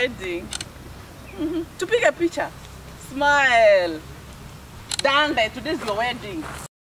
wedding. Mm-hmm. pick a picture Smile. Dande, today's your wedding.